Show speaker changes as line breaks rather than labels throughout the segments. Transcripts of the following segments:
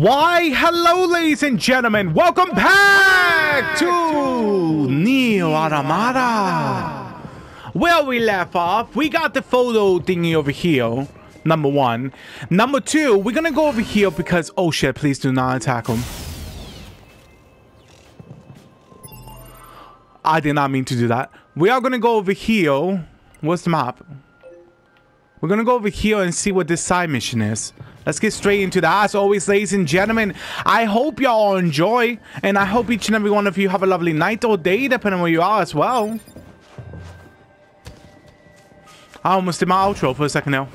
Why, hello, ladies and gentlemen. Welcome back to Nier Automata. Where we left off, we got the photo thingy over here. Number one. Number two, we're gonna go over here because, oh shit, please do not attack him. I did not mean to do that. We are gonna go over here. What's the map? We're gonna go over here and see what this side mission is. Let's get straight into that. As always, ladies and gentlemen, I hope y'all enjoy, and I hope each and every one of you have a lovely night or day, depending on where you are as well. I almost did my outro for a second now.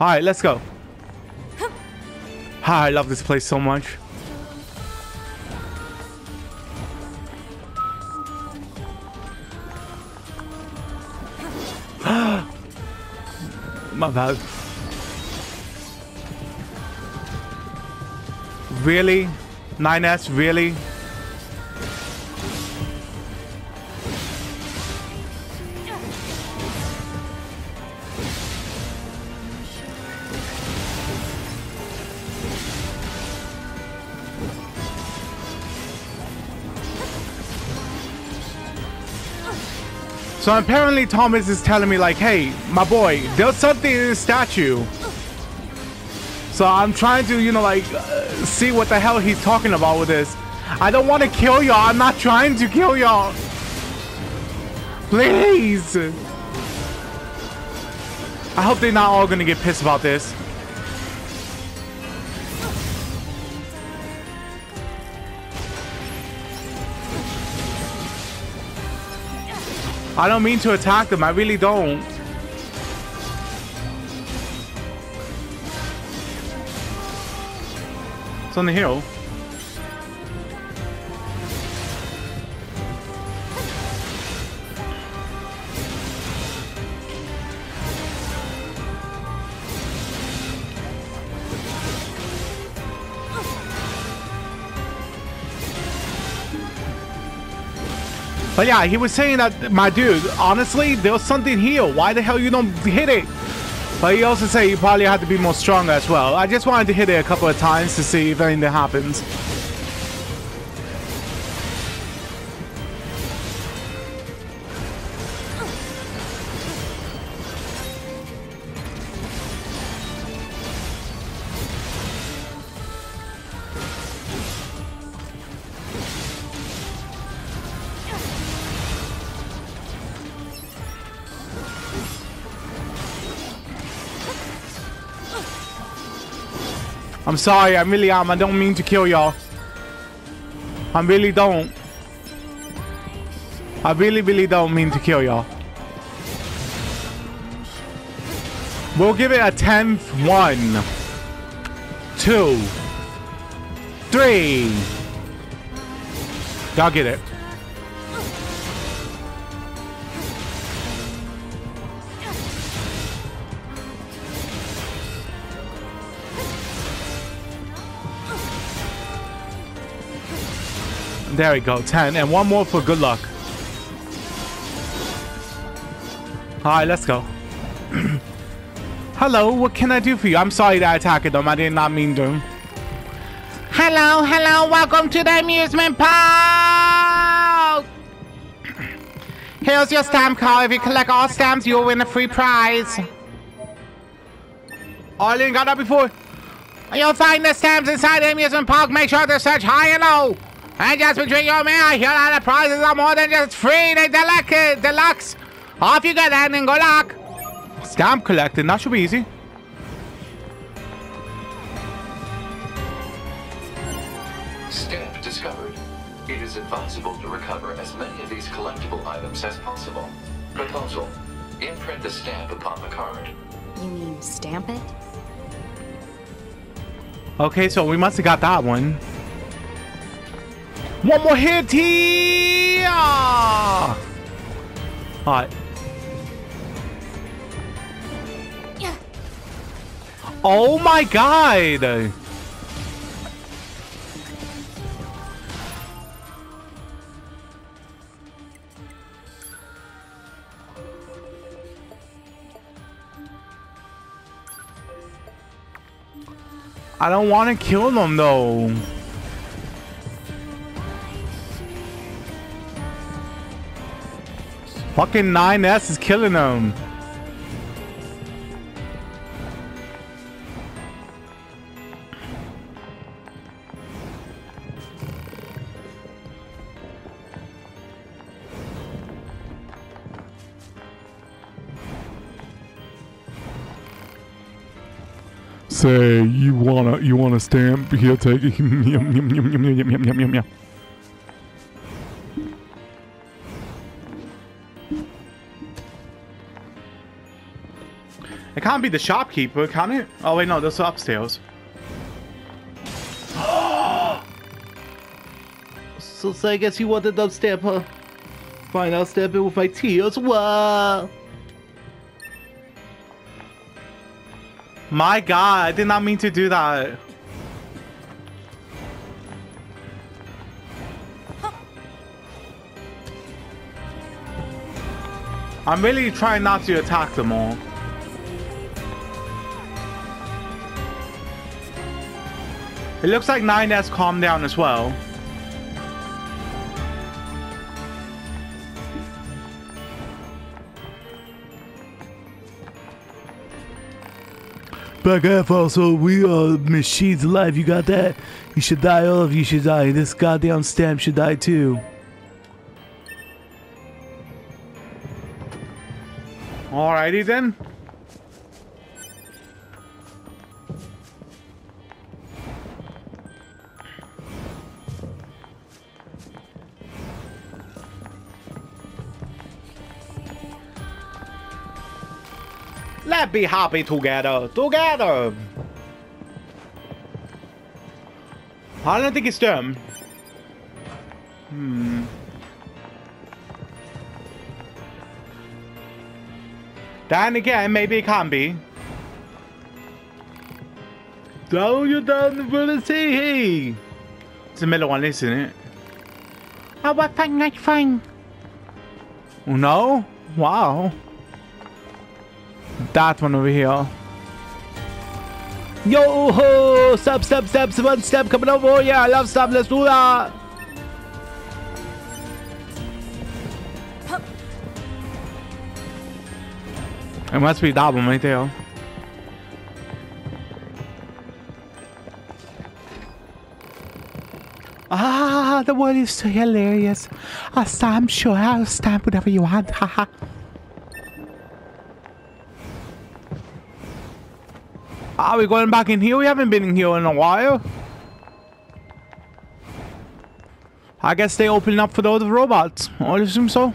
Alright, let's go. I love this place so much. My bad. Really? 9S, really? So apparently Thomas is telling me like, hey, my boy, there's something in the statue. So I'm trying to, you know, like, uh, see what the hell he's talking about with this. I don't want to kill y'all. I'm not trying to kill y'all. Please. I hope they're not all going to get pissed about this. I don't mean to attack them. I really don't. It's on the hill. But yeah, he was saying that, my dude, honestly, there was something here. Why the hell you don't hit it? But he also said you probably had to be more strong as well. I just wanted to hit it a couple of times to see if anything happens. I'm sorry, I really am. I don't mean to kill y'all. I really don't. I really, really don't mean to kill y'all. We'll give it a 10th one, two, three. Y'all get it. There we go, 10. And one more for good luck. Alright, let's go. hello, what can I do for you? I'm sorry that I attacked them. I did not mean to. Hello, hello, welcome to the amusement park! Here's your stamp card. If you collect all stamps, you'll win a free prize. Oh, I didn't got that before. You'll find the stamps inside the amusement park. Make sure to search high and low. And just between you and me, I hear that the prizes are more than just free. They deluxe. deluxe. Off you go then and good luck. Stamp collecting. That should be easy.
Stamp discovered. It is advisable to recover as many of these collectible items as possible. Proposal. Imprint the stamp upon the card.
You mean stamp it?
Okay, so we must have got that one. One more hit here! Alright. Oh my god!
I don't want to kill them though. Fucking 9S is killing them. Say you wanna you wanna stamp here take it yum yum yum yum yum yum yum yum yum It can't be the shopkeeper, can it? Oh wait, no, that's upstairs.
So, so I guess you wanted to stamp her. Fine, I'll stamp it with my tears. Wow.
My god, I did not mean to do that. I'm really trying not to attack them all. It looks like 9S calmed down as well.
Back off also, we are machines alive, you got that? You should die, all of you should die. This goddamn stamp should die too.
Alrighty then. Be happy together. Together. I don't think it's them. Hmm. Then again, maybe it can be.
Down you down the ability.
It's the middle one, isn't it?
How about night fine?
Oh, no? Wow. That one over here.
Yo ho! Step, step, step, one step coming over. Yeah, I love step. Let's do that.
It must be that one right there.
Ah, the world is so hilarious. I'll stamp, sure, I'll stamp whatever you want. Haha.
Are we going back in here? We haven't been in here in a while. I guess they opening up for the other robots. I assume so.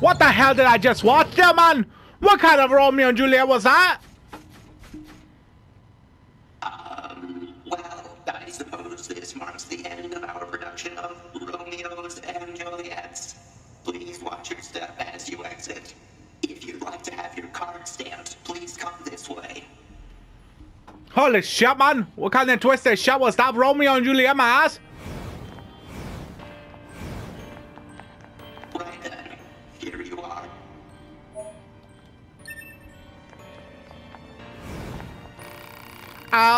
What the hell
did I just watch there, man? What kind of Romeo and Juliet was that?
Um, well, I suppose this marks the end of our production of Romeo's and Juliet's. Please watch your step as you exit. If you'd like to have your card stamped, please come this way.
Holy shit, man. What kind of twisted shit was that Romeo and Juliet, my ass?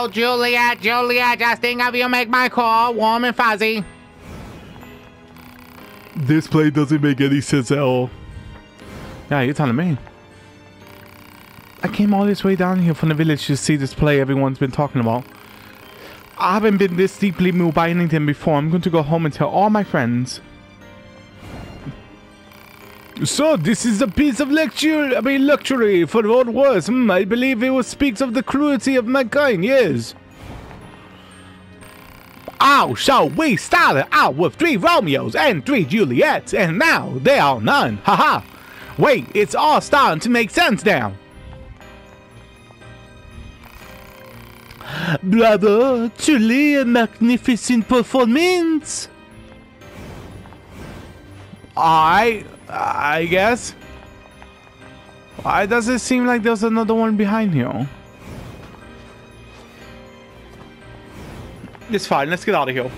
Juliet, Juliet, just think of you make my core warm and fuzzy.
This play doesn't make any sense at all.
Yeah, you're telling me. I came all this way down here from the village to see this play everyone's been talking about. I haven't been this deeply moved by anything before. I'm going to go home and tell all my friends.
So this is a piece of lecture, I mean luxury for what was. Hmm, I believe it was speaks of the cruelty of mankind. Yes.
Oh, shall we started out with three Romeos and three Juliets, and now there are none. Haha. Wait, it's all starting to make sense now.
Brother, truly a magnificent performance.
I, I guess. Why does it seem like there's another one behind you? It's fine. Let's get out of here.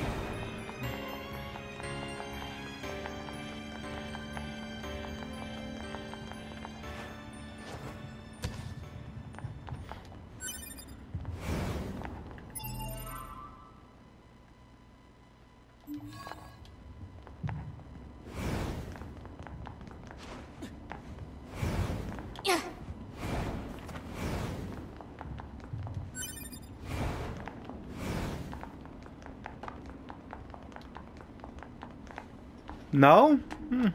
No? Hmm.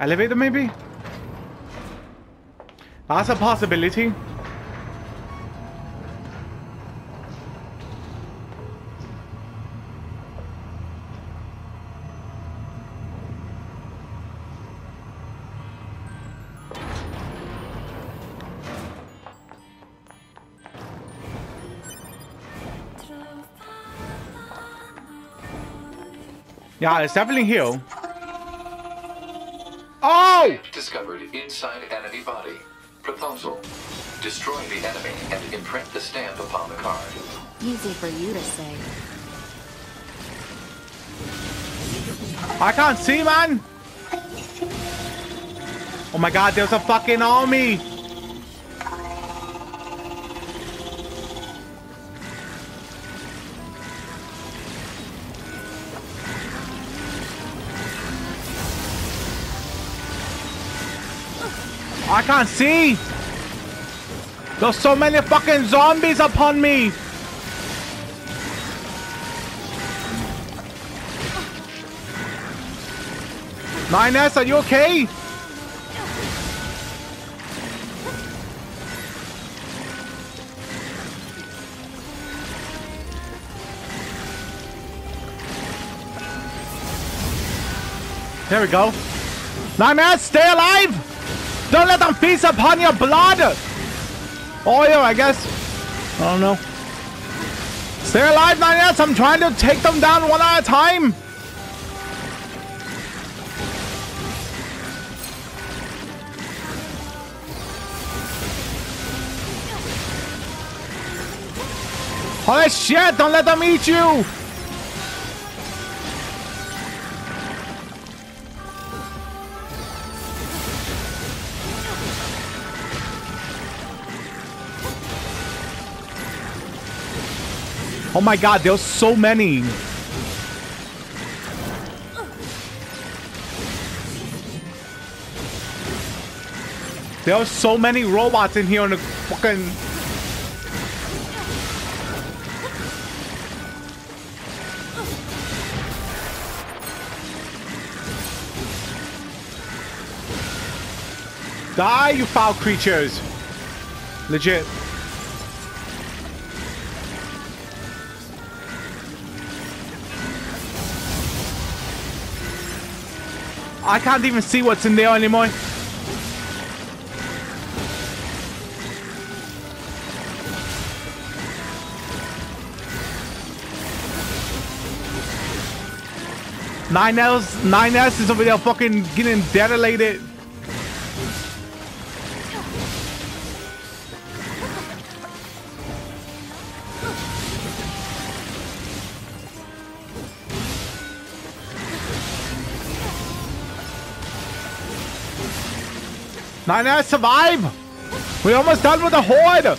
Elevator, maybe? That's a possibility. Yeah, it's definitely here. Oh!
Discovered inside enemy body. Proposal. Destroy the enemy and imprint the stamp upon the card.
Easy for you to say.
I can't see, man. Oh my god, there's a fucking army. I can't see. There's so many fucking zombies upon me. Nines, are you okay? There we go. Nines, stay alive! Don't let them feast upon your blood! Oil, I guess. I don't know. Stay alive, Nines! I'm trying to take them down one at a time! Holy shit! Don't let them eat you! Oh my god, there's so many! There are so many robots in here on the fucking Die, you foul creatures! Legit. I can't even see what's in there anymore. Nine S, nine S is over there fucking getting detonated. Nine survive. We're almost done with the horde.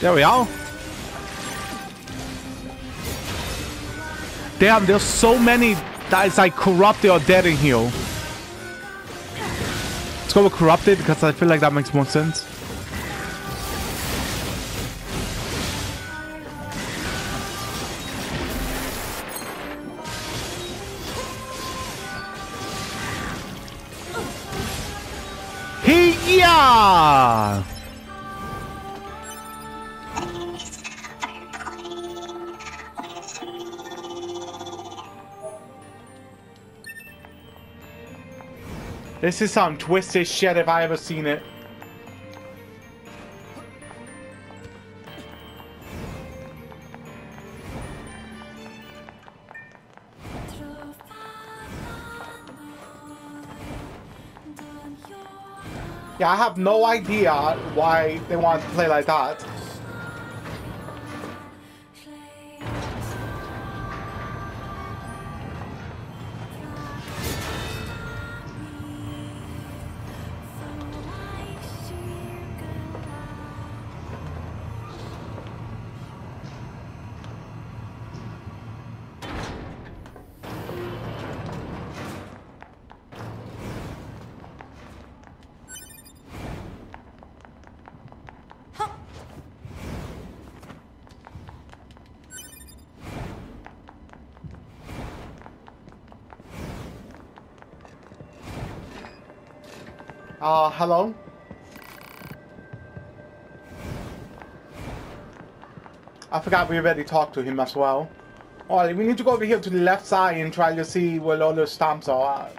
There we are. Damn, there's so many that is like corrupted or dead in here. Let's go with corrupted because I feel like that makes more sense. This is some twisted shit if I ever seen it. Yeah, I have no idea why they want to play like that. Uh, hello? I forgot we already talked to him as well. Alright, we need to go over here to the left side and try to see where all the stamps are.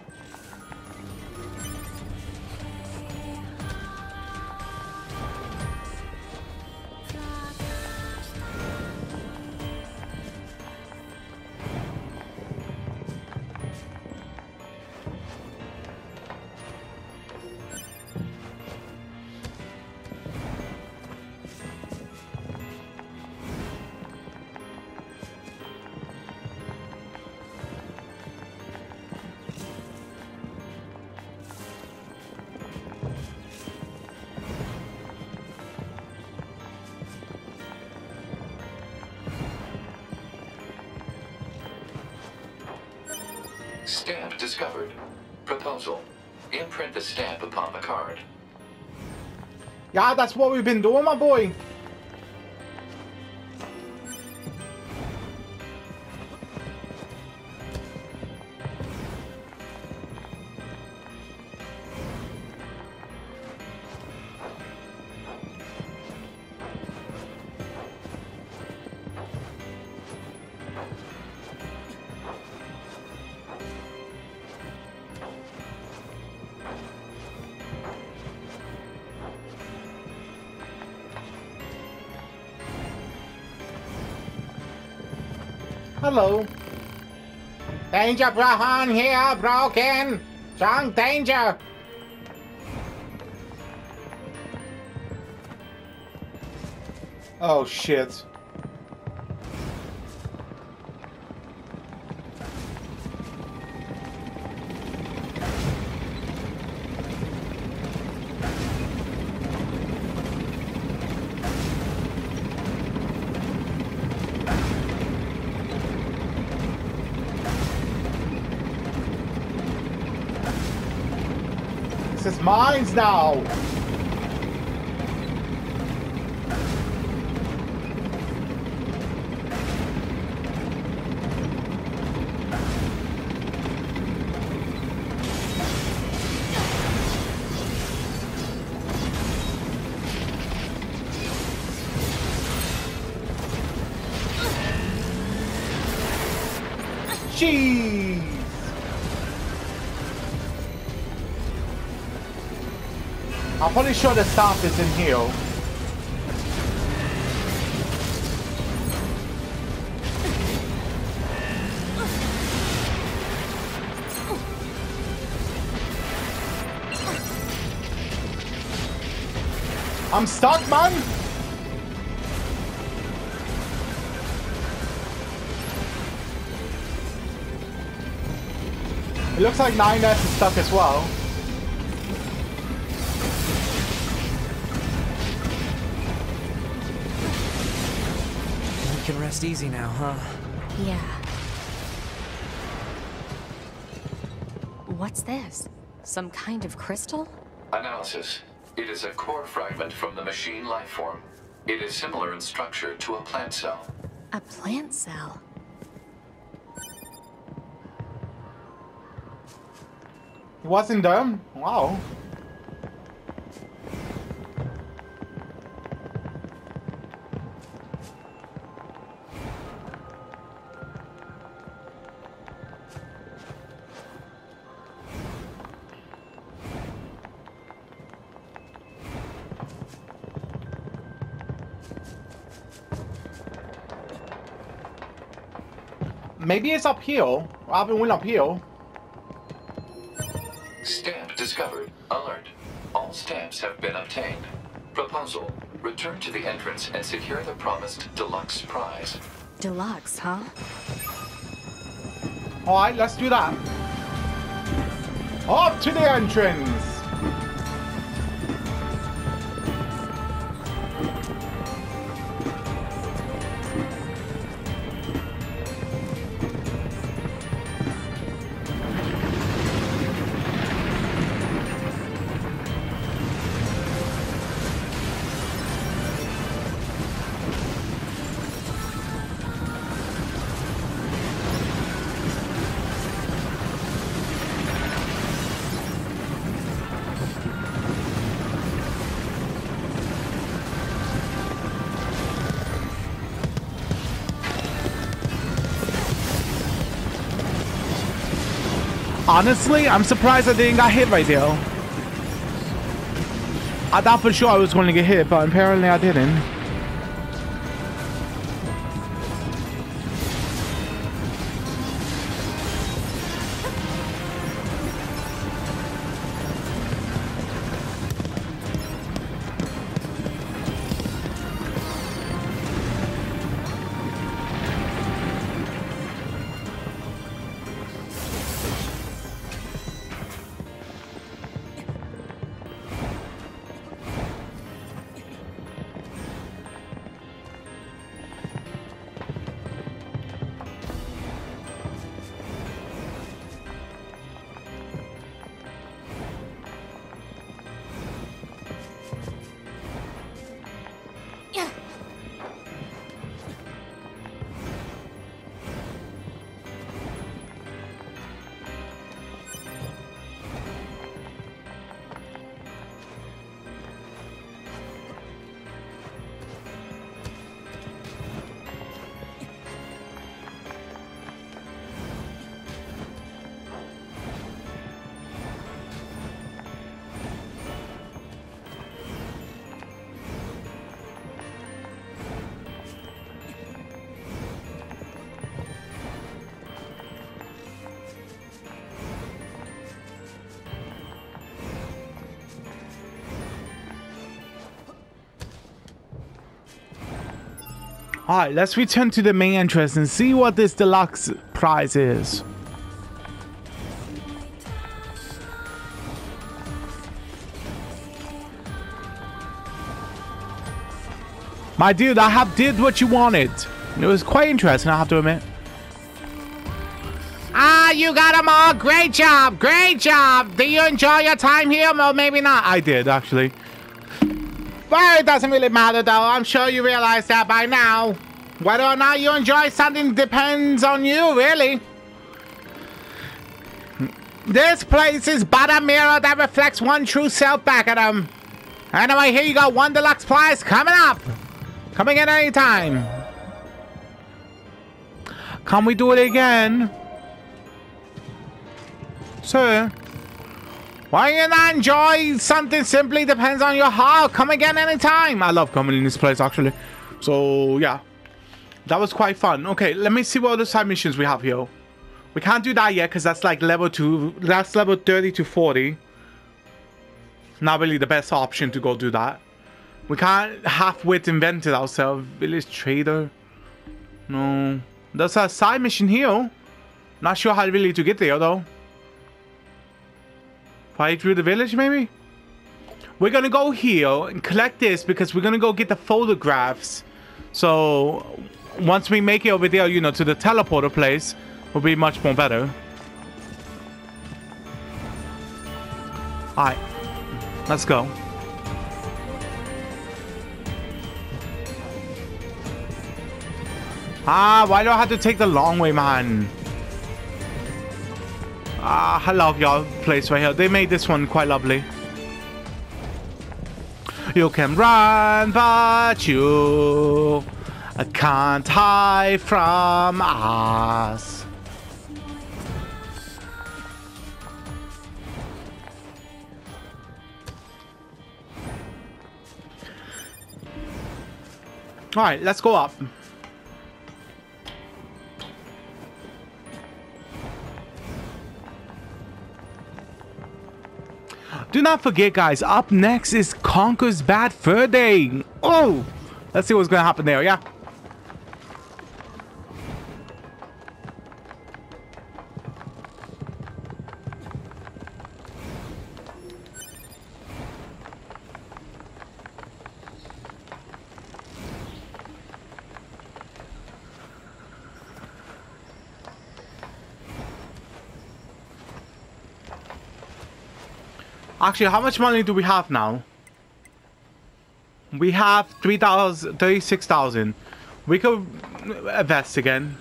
That's what we've been doing, my boy. Hello. Danger, Brahan here, broken. Strong danger. Oh shit. now!
Jeez! I'm pretty sure the staff is in here. I'm stuck, man. It looks like 9S is stuck as well.
Rest easy now, huh?
Yeah. What's this? Some kind of crystal?
Analysis. It is a core fragment from the machine life form. It is similar in structure to a plant cell.
A plant cell.
It wasn't them. Wow. Maybe it's up here. Robin went up here.
Stamp discovered. Alert. All stamps have been obtained. Proposal. Return to the entrance and secure the promised deluxe prize.
Deluxe, huh?
Alright, let's do that. Up to the entrance!
Honestly, I'm surprised I didn't got hit right there. I thought for sure I was going to get hit, but apparently I didn't. Alright, let's return to the main entrance and see what this deluxe prize is. My dude, I have did what you wanted. It was quite interesting, I have to admit. Ah, you got them all. Great job. Great job. Do you enjoy your time here? Well, maybe not. I did, actually. Well, it doesn't really matter, though. I'm sure you realize that by now. Whether or not you enjoy something depends on you, really. This place is but a mirror that reflects one true self back at them. Anyway, here you go. One deluxe prize coming up. Coming in any time. Can we do it again? Sir,
Why you not enjoy something simply depends on your heart. Come again anytime.
I love coming in this place actually. So yeah, that was quite fun. Okay, let me see what other side missions we have here. We can't do that yet because that's like level two. That's level thirty to forty. Not really the best option to go do that. We can't half-wit invent it ourselves. Village trader. No. There's a side mission here. Not sure how really to get there though. Fight through the village maybe? We're gonna go here and collect this because we're gonna go get the photographs. So once we make it over there, you know, to the teleporter place, will be much more better. Alright. Let's go. Ah, why do I have to take the long way, man? Ah, I love your place right here. They made this one quite lovely. You can run, but you can't hide from us. All right, let's go up. Do not forget, guys, up next is Conker's Bad Fur Day. Oh, let's see what's going to happen there, yeah? Actually, how much money do we have now? We have 3,000, 36,000. We could invest again.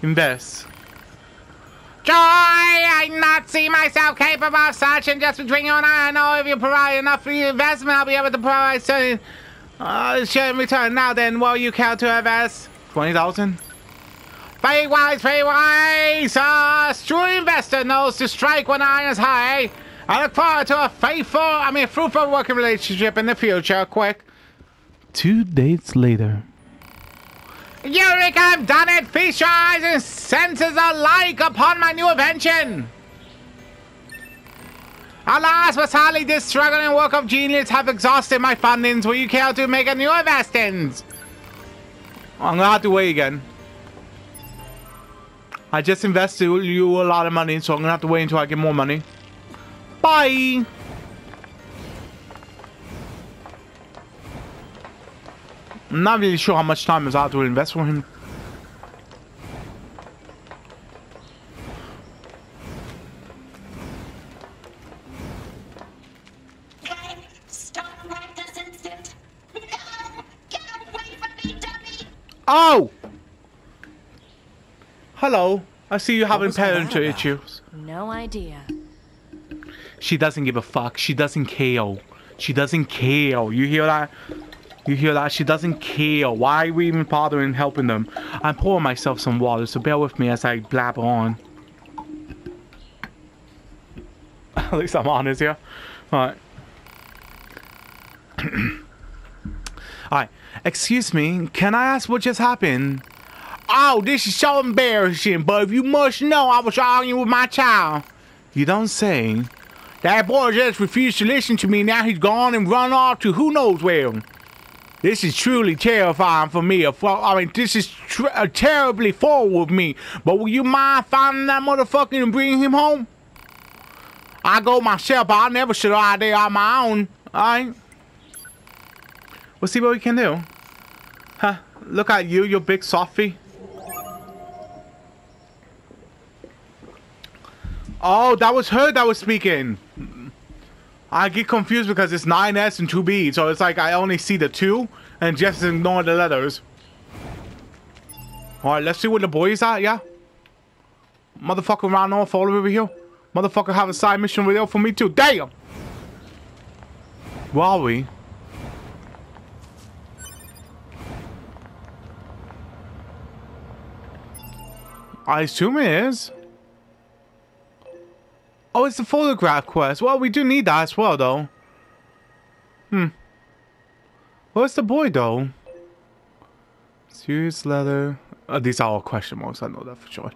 Invest.
Joy, I not see myself capable of such, and just between you and I, I know if you provide enough investment, I'll be able to provide certain uh, share in return. Now then, what you care to invest?
20,000?
Very wise, very wise! A true investor knows to strike when iron is high. I look forward to a faithful, I mean, fruitful working relationship in the future. Quick.
Two days later.
Eureka, I've done it! Feast your eyes and senses alike upon my new invention! Alas, but sadly, this struggling work of genius have exhausted my fundings. Will you care to make a new investment?
I'm gonna have to wait again. I just invested you a lot of money, so I'm gonna have to wait until I get more money. Bye! I'm not really sure how much time is out to invest for him.
Guy, stop right this instant. No! Get away from me, dummy!
Oh! Hello. I see you having
was all that
parent issues.
No idea.
She doesn't give a fuck. She doesn't care. She doesn't care. You hear that? You hear that? She doesn't care. Why are we even bothering helping them? I'm pouring myself some water, so bear with me as I blab on. At least I'm honest here. Alright. Alright. Excuse me, can I ask what just happened?
Oh, this is so embarrassing, but if you must know, I was arguing with my child.
You don't say.
That boy just refused to listen to me. Now he's gone and run off to who knows where. This is truly terrifying for me. I mean, this is uh, terribly forward with me. But will you mind finding that motherfucker and bringing him home? I go myself, I never should have there on my own.
Alright. We'll see what we can do. Huh. Look at you, you big softy. Oh, that was her that was speaking. I get confused because it's 9S and 2B, so it's like I only see the two and just ignore the letters. Alright, let's see where the boy is at, yeah? Motherfucker ran off all over here. Motherfucker have a side mission video for me too. Damn! Where are we? I assume it is. Oh, it's the photograph quest. Well, we do need that as well, though. Hmm. Where's the boy, though? Serious leather. Uh, these are all question marks. I know that for sure.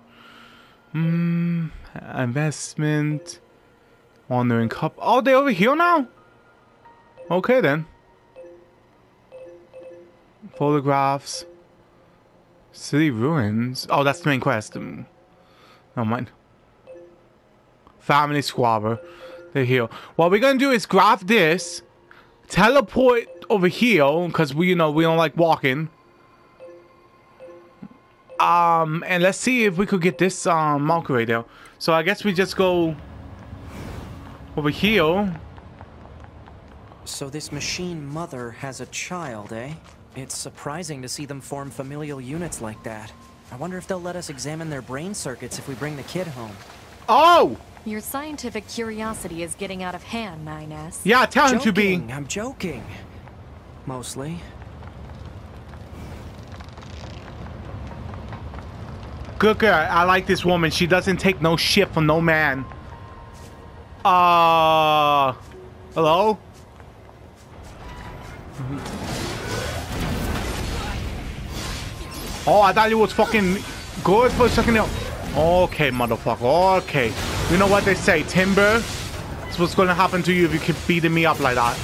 Hmm. Investment. Wandering cup. Oh, they over here now? Okay, then. Photographs. City ruins. Oh, that's the main quest. Um, never mind. Family squabber. They're here. What we're gonna do is grab this, teleport over here, because we, you know, we don't like walking. Um, and let's see if we could get this um marker right there. So I guess we just go over here.
So this machine mother has a child, eh? It's surprising to see them form familial units like that. I wonder if they'll let us examine their brain circuits if we bring the kid home.
Oh!
Your scientific curiosity is getting out of hand, 9S.
Yeah, tell him to be.
I'm joking. Mostly.
Good girl. I like this woman. She doesn't take no shit from no man. Uh, hello? Oh, I thought you was fucking good for a second there. Okay, motherfucker. Okay. You know what they say, Timber? That's what's gonna happen to you if you keep beating me up like that.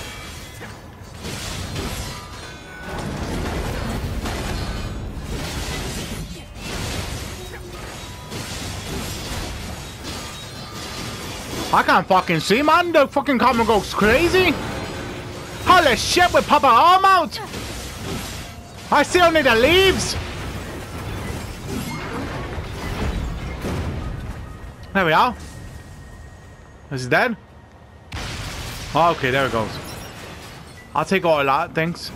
I can't fucking see, man. The fucking camera goes crazy. Holy shit, we pop our arm out. I still need the leaves. There we are. Is he dead? Oh, okay, there it goes. I'll take all that, thanks.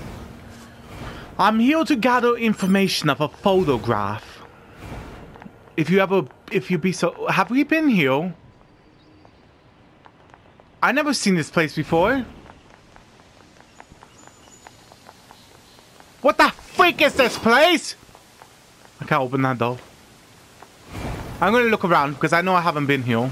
I'm here to gather information of a photograph. If you ever, if you be so, have we been here? I never seen this place before. What the freak is this place? I can't open that though. I'm gonna look around because I know I haven't been here.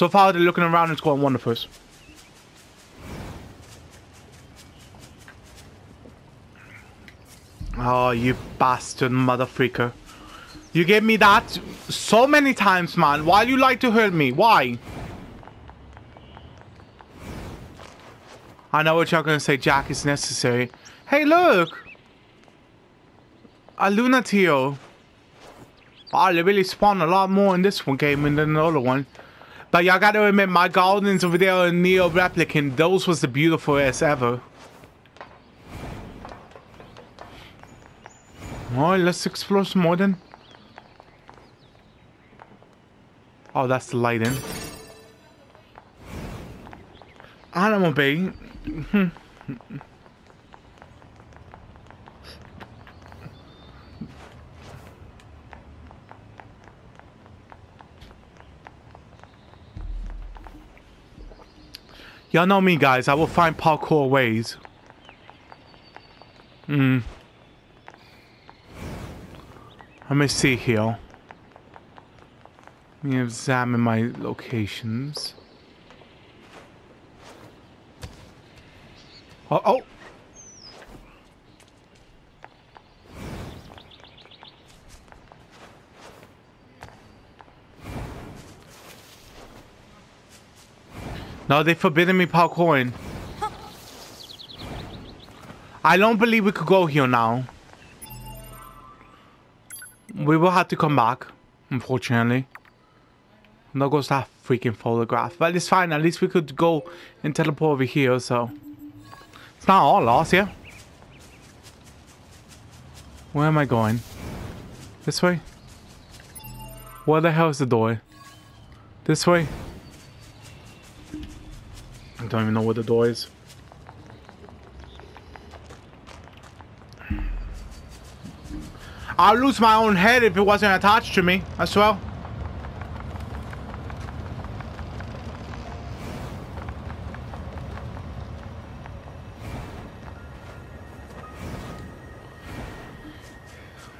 So far, they're looking around. It's going wonderful. Oh, you bastard mother freaker. You gave me that so many times, man. Why you like to hurt me? Why? I know what you're gonna say, Jack is necessary. Hey, look! A Lunar Tear. They really spawn a lot more in this one game than the other one. But y'all gotta admit, my Gardens over there in Nier Replicant, those was the beautifulest ever. Alright, let's explore some more then. Oh, that's the lighting. Animal bait. Y'all know me, guys. I will find parkour ways. Hmm. Let me see here. Let me examine my locations. Oh, oh! No, they've forbidden me parkouring. I don't believe we could go here now. We will have to come back, unfortunately. No goes that freaking photograph. But it's fine, at least we could go and teleport over here, so. It's not all lost, yeah? Where am I going? This way? Where the hell is the door? This way? don't even know where the door is. I'll lose my own head if it wasn't attached to me, as well.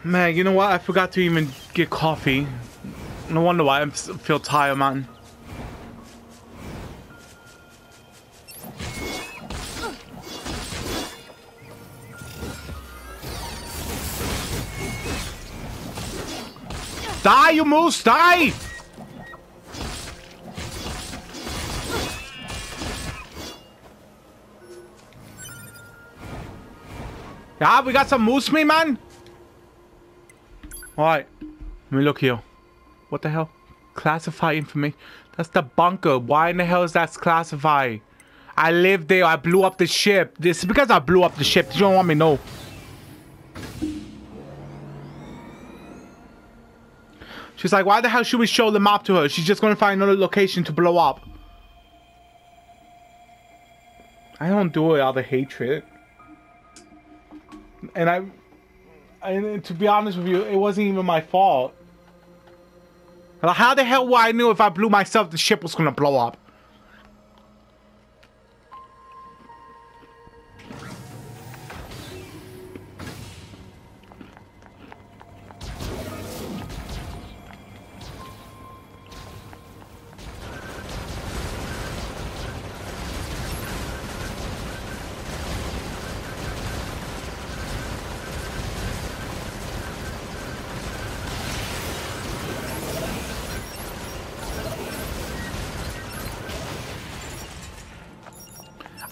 Man, you know what? I forgot to even get coffee. No wonder why I feel tired, man. You moose! Die! Yeah, we got some moose meat, man. Alright. Let me look here. What the hell? Classified information. That's the bunker. Why in the hell is that classified? I lived there. I blew up the ship. This is because I blew up the ship. You don't want me to know. She's like, why the hell should we show the map to her? She's just gonna find another location to blow up. I don't do it out of hatred. And I, and to be honest with you, it wasn't even my fault. Like, how the hell would I know if I blew myself, the ship was gonna blow up?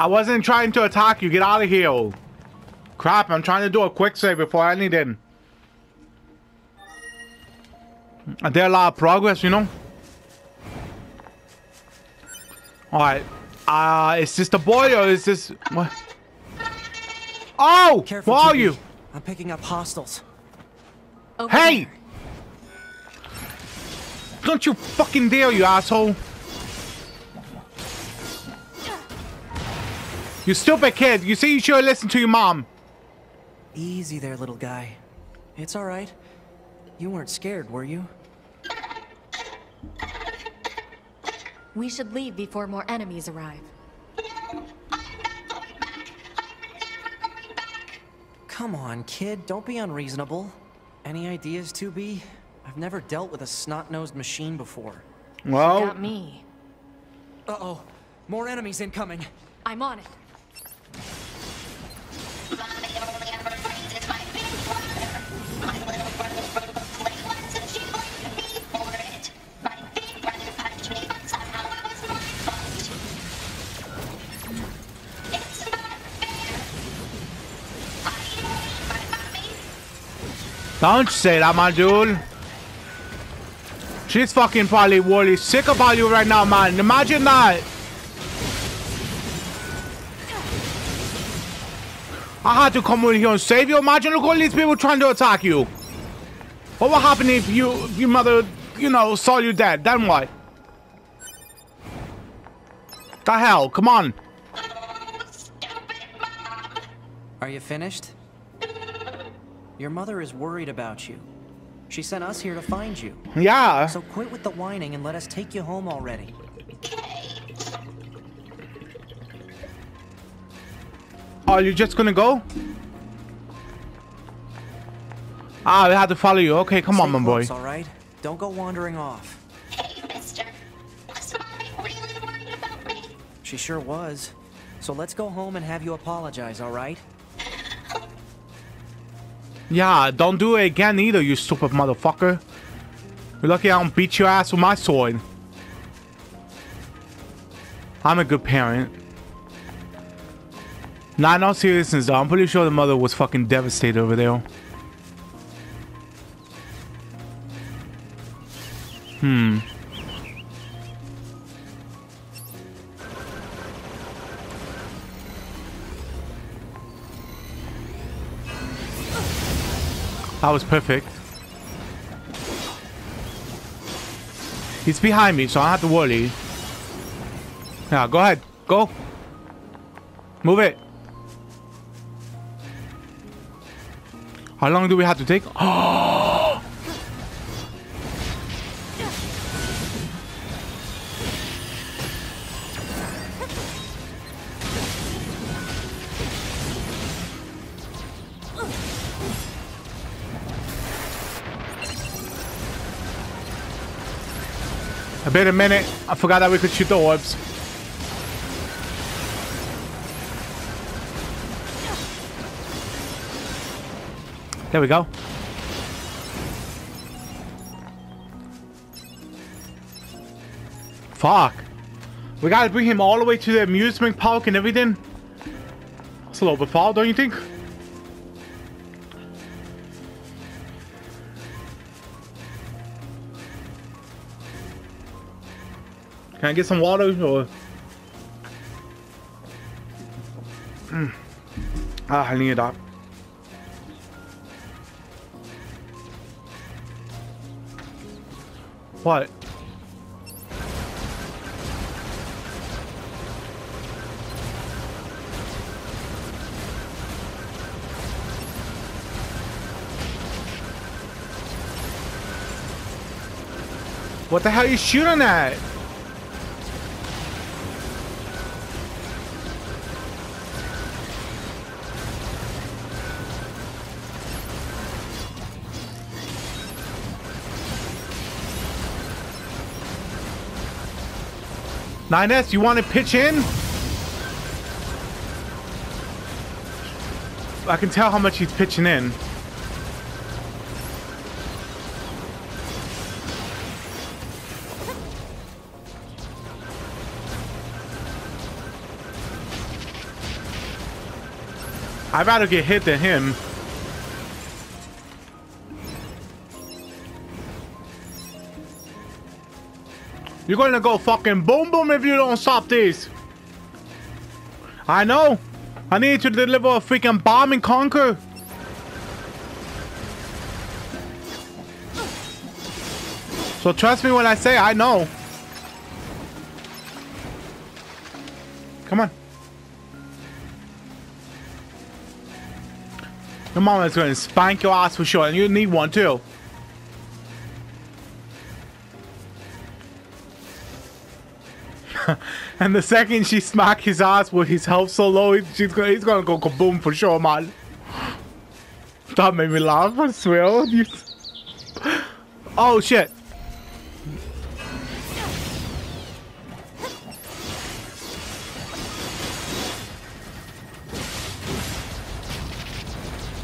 Wasn't trying to attack you. Get out of here. Crap, I'm trying to do a quick save before anything. I did a lot of progress, you know? Alright. Uh, is this the boy or is this... What? Oh!
Careful,
Who are
Chippy.
you?
I'm picking up hostiles.
Over
Hey!
there.
Don't you fucking dare, you asshole! You stupid kid! You see you should listen to your mom!
Easy there, little guy. It's all right. You weren't scared, were you?
We should leave before more enemies arrive.
Come on, kid. Don't be unreasonable. Any ideas, 2B? I've never dealt with a snot-nosed machine before.
Well,
Got me.
Uh-oh. More enemies incoming.
I'm on it.
Don't say that, my dude. She's fucking probably really sick about you right now, man. Imagine that. I had to come in here and save you. Imagine look all these people trying to attack you. What would happen if you, if your mother, you know, saw you dead? Then what? The hell? Come on.
Are you finished? Your mother is worried about you. She sent us here to find you.
Yeah.
So quit with the whining and let us take you home already.
Oh, you're just gonna go? Ah, we had to follow you. Okay, come on,
Stay
my boy.
all right? Don't go wandering off.
Hey, mister. Was mommy really worried about me?
She sure was. So let's go home and have you apologize, all right?
Yeah, don't do it again either, you stupid motherfucker. You're lucky I don't beat your ass with my sword. I'm a good parent. Nah, no seriousness though. I'm pretty sure the mother was fucking devastated over there. That was perfect. He's behind me, so I have to worry. Yeah, go ahead. Go. Move it. How long do we have to take? A oh, bit a minute. I forgot that we could shoot the orbs. There we go. Fuck. We gotta bring him all the way to the amusement park and everything. That's a little bit far, don't you think? Can I get some water or? Mm. Ah, I need that. What? What the hell are you shooting at? Nine S, you want to pitch in? I can tell how much he's pitching in. I'd rather get hit than him. You're gonna go fucking boom boom if you don't stop this. I know. I need to deliver a freaking bomb and conquer. So trust me when I say I know. Come on. Your mama's gonna spank your ass for sure, and you need one too. And the second she smack his ass with his health so low, she's gonna, he's gonna go kaboom for sure, man. That made me laugh, I swear. Oh shit.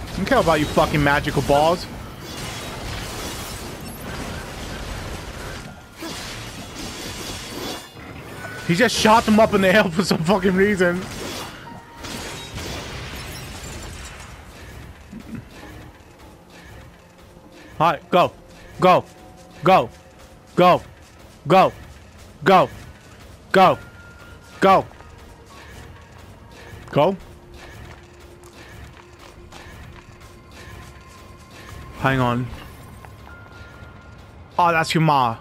I don't care about you fucking magical balls. He just shot them up in the air for some fucking reason. Alright, go. Go. Go. Go. Go. Go. Go. Go. Go. Hang on. Oh, that's your ma.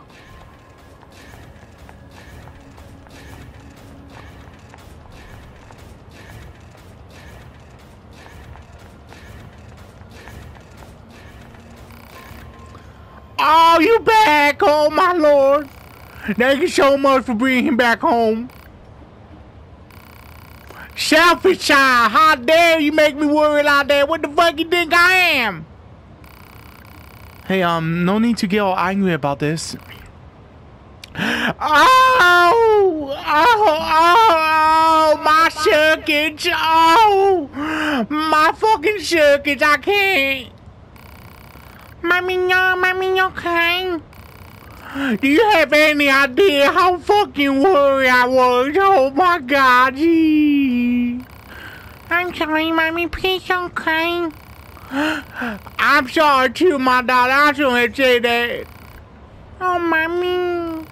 Thank you so much for bringing him back home. Selfish child, how dare you make me worry like that? What the fuck you think I am? Hey, um, no need to get all angry about this. Oh! Oh! Oh! oh my circuits! Oh! My fucking circuits! I can't! Mommy, no, mommy, okay? Do you have any idea how fucking worried I was? Oh my god. I'm sorry, mommy, please okay? I'm sorry too, my daughter. I shouldn't say that. Oh, mommy.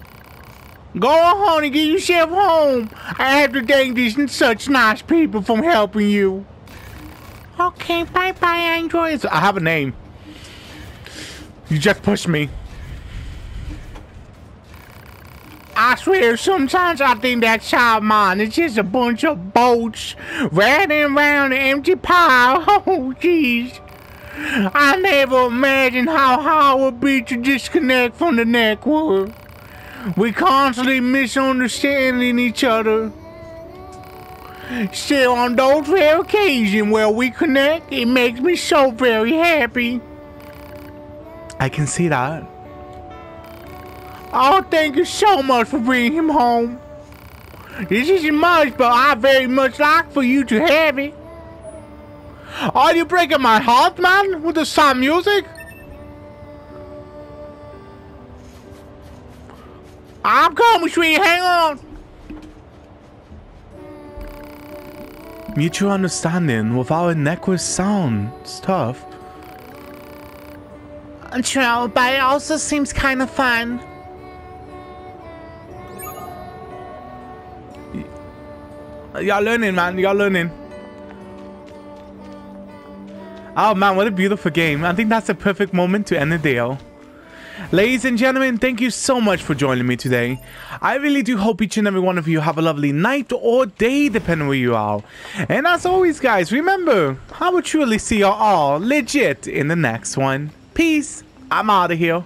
Go on, honey, get yourself home. I have to thank these such nice people for helping you. Okay, bye-bye, androids. I have a name. You just pushed me. I swear, sometimes I think that child mine is just a bunch of boats riding around an empty pile. Oh, jeez. I never imagined how hard it would be to disconnect from the network. We constantly misunderstanding each other. Still, on those rare occasions where we connect, it makes me so very happy. I can see that. Oh, thank you so much for bringing him home. This isn't much, but I very much like for you to have it. Are you breaking my heart, man, with the sad music? I'm coming, sweetie. Hang on. Mutual understanding without a necklace sound. It's tough. True, but it also seems kind of fun. Y'all learning, man. Y'all learning. Oh, man, what a beautiful game. I think that's the perfect moment to end the deal. Oh. Ladies and gentlemen, thank you so much for joining me today. I really do hope each and every one of you have a lovely night or day, depending where you are. And as always, guys, remember, I will truly see you all legit in the next one. Peace. I'm out of here.